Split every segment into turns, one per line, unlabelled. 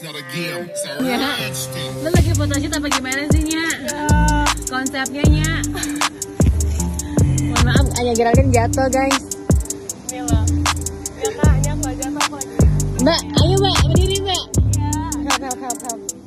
Ya. Lu lagi photoshoot apa gimana sih, Nya? Konsepnya, Nya? Mohon maaf, hanya gerakan jatuh, guys.
Mila. Ya kaknya aku aja apa lagi.
Mbak, ayo Mbak, berdiri Mbak.
Ya.
Help, help, help, help.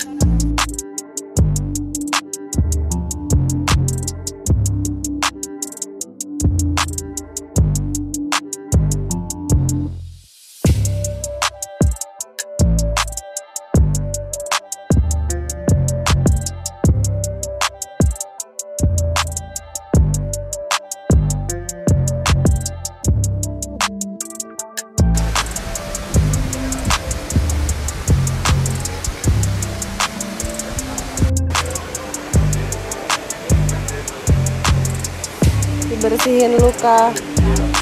Dibersihin luka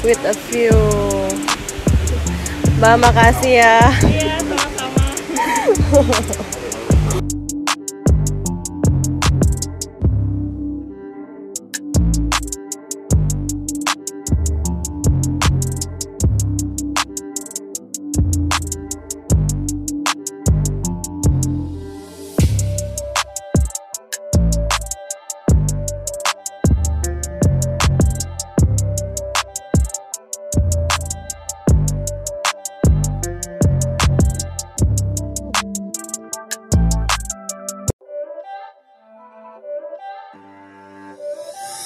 with a view. Mbak makasih ya. Iya, sama-sama.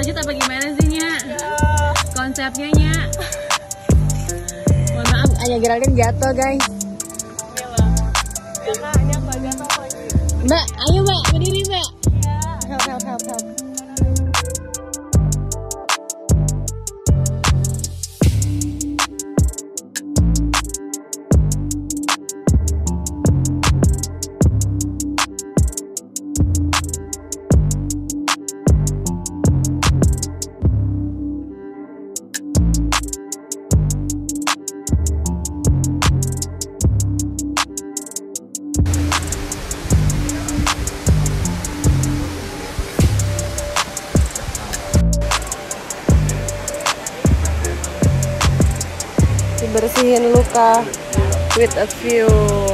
Photoshoot apa gimana sih, Nya? Konsepnya, Nya? Mohon maaf, hanya gerakan jatuh, guys.
Ya kaknya aku aja apa lagi.
Mbak, ayo Mbak, berdiri Mbak.
Ya.
Help, help, help, help.
Dibersihin luka with a view.